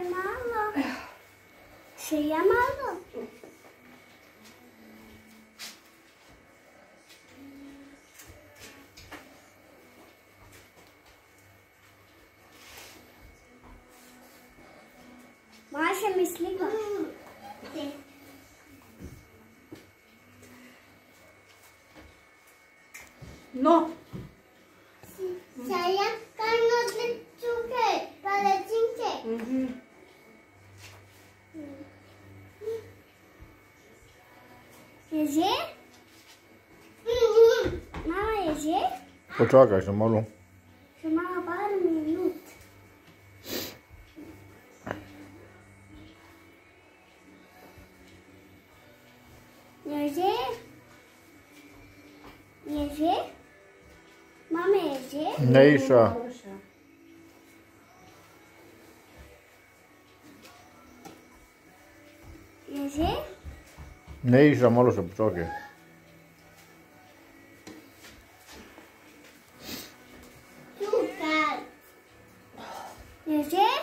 Malo. Sería malo. Маша мислива. Но. Сега кайно для чуке, палечинке. Mm-hmm. Jedzie? Mama jezie? Poczekaj, że molu. Że mama parę minut. Jedzie? Jedzie? Mama jezie? Nejsza. Jedzie? Ne, išla malo še počakaj. Tukaj. Ježe?